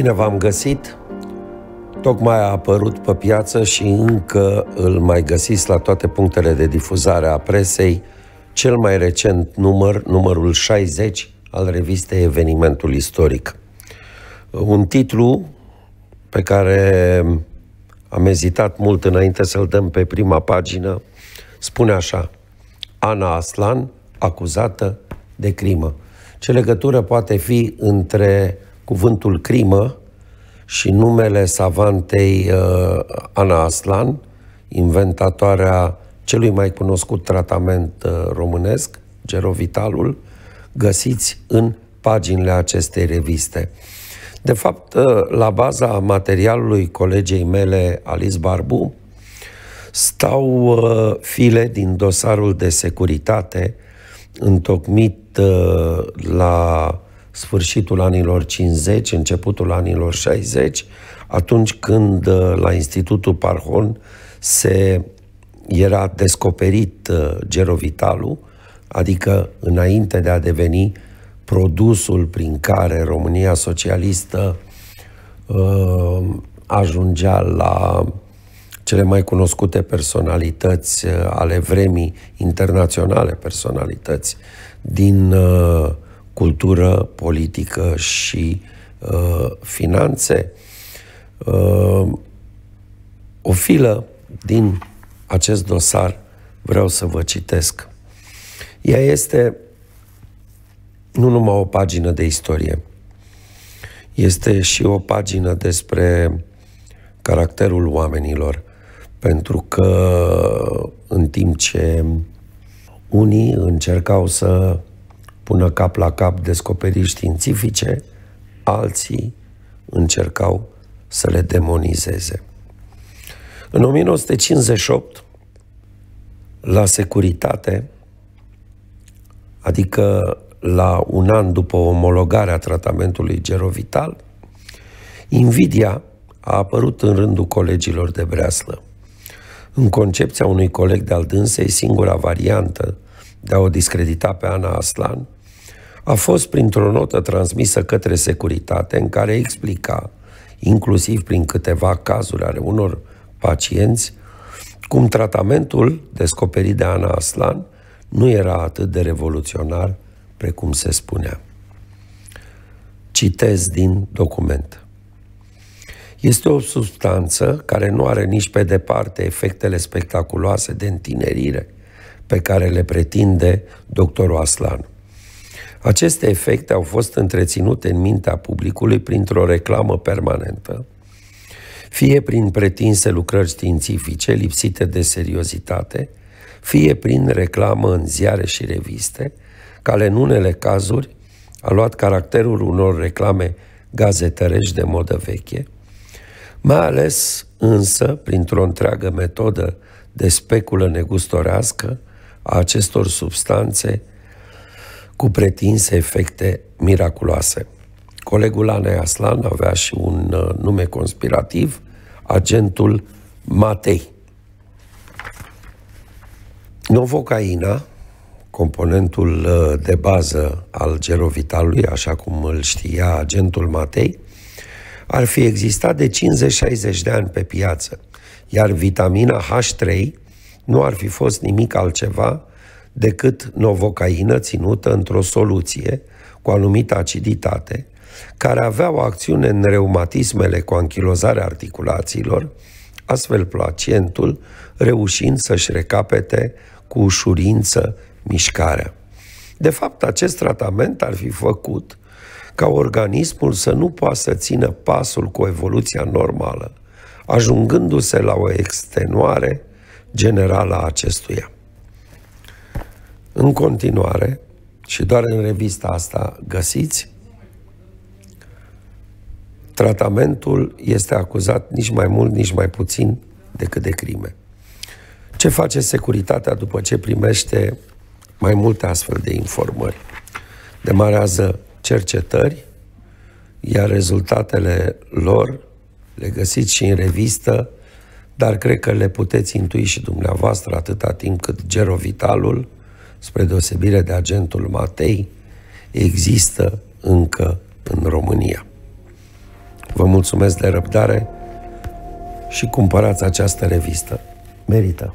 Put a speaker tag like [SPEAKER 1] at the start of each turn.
[SPEAKER 1] Bine v-am găsit! Tocmai a apărut pe piață și încă îl mai găsiți la toate punctele de difuzare a presei, cel mai recent număr, numărul 60 al revistei Evenimentul Istoric. Un titlu pe care am ezitat mult înainte să-l dăm pe prima pagină, spune așa, Ana Aslan, acuzată de crimă. Ce legătură poate fi între cuvântul crimă și numele savantei uh, Ana Aslan, inventatoarea celui mai cunoscut tratament uh, românesc, Gerovitalul, găsiți în paginile acestei reviste. De fapt, uh, la baza materialului colegei mele, Alice Barbu, stau uh, file din dosarul de securitate întocmit uh, la sfârșitul anilor 50, începutul anilor 60, atunci când uh, la Institutul Parhon se era descoperit uh, gerovitalul, adică înainte de a deveni produsul prin care România socialistă uh, ajungea la cele mai cunoscute personalități uh, ale vremii, internaționale personalități din uh, cultură, politică și uh, finanțe. Uh, o filă din acest dosar vreau să vă citesc. Ea este nu numai o pagină de istorie, este și o pagină despre caracterul oamenilor, pentru că în timp ce unii încercau să pună cap la cap descoperiri științifice, alții încercau să le demonizeze. În 1958, la securitate, adică la un an după omologarea tratamentului gerovital, invidia a apărut în rândul colegilor de breaslă. În concepția unui coleg de-al dânsei, singura variantă de a o discredita pe Ana Aslan a fost printr-o notă transmisă către securitate în care explica, inclusiv prin câteva cazuri ale unor pacienți, cum tratamentul descoperit de Ana Aslan nu era atât de revoluționar precum se spunea. Citez din document. Este o substanță care nu are nici pe departe efectele spectaculoase de întinerire pe care le pretinde doctorul Aslan. Aceste efecte au fost întreținute în mintea publicului printr-o reclamă permanentă, fie prin pretinse lucrări științifice lipsite de seriozitate, fie prin reclamă în ziare și reviste, care în unele cazuri a luat caracterul unor reclame gazetărești de modă veche, mai ales însă printr-o întreagă metodă de speculă negustorească a acestor substanțe cu pretinse efecte miraculoase. Colegul Anei Aslan avea și un uh, nume conspirativ, agentul Matei. Novocaina, componentul uh, de bază al gerovitalului, așa cum îl știa agentul Matei, ar fi existat de 50-60 de ani pe piață, iar vitamina H3 nu ar fi fost nimic altceva decât novocaină ținută într-o soluție cu anumită aciditate, care avea o acțiune în reumatismele cu anchilozarea articulațiilor, astfel pacientul reușind să-și recapete cu ușurință mișcarea. De fapt, acest tratament ar fi făcut ca organismul să nu poată să țină pasul cu evoluția normală, ajungându-se la o extenuare generală a acestuia. În continuare, și doar în revista asta găsiți, tratamentul este acuzat nici mai mult, nici mai puțin decât de crime. Ce face securitatea după ce primește mai multe astfel de informări? Demarează cercetări, iar rezultatele lor le găsiți și în revistă, dar cred că le puteți intui și dumneavoastră atâta timp cât Gerovitalul, spre deosebire de agentul Matei, există încă în România. Vă mulțumesc de răbdare și cumpărați această revistă. Merită.